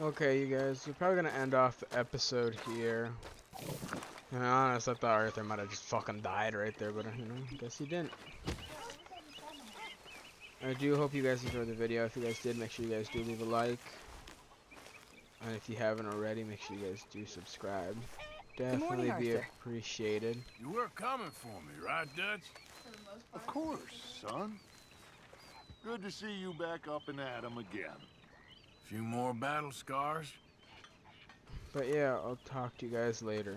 Okay, you guys, we're probably gonna end off the episode here. To be honest, I thought Arthur might have just fucking died right there, but you know, guess he didn't. I do hope you guys enjoyed the video. If you guys did, make sure you guys do leave a like. And if you haven't already, make sure you guys do subscribe. Definitely morning, be Arthur. appreciated. You were coming for me, right, Dutch? Of course, son. Good to see you back up and at 'em again. Few more battle scars. But yeah, I'll talk to you guys later.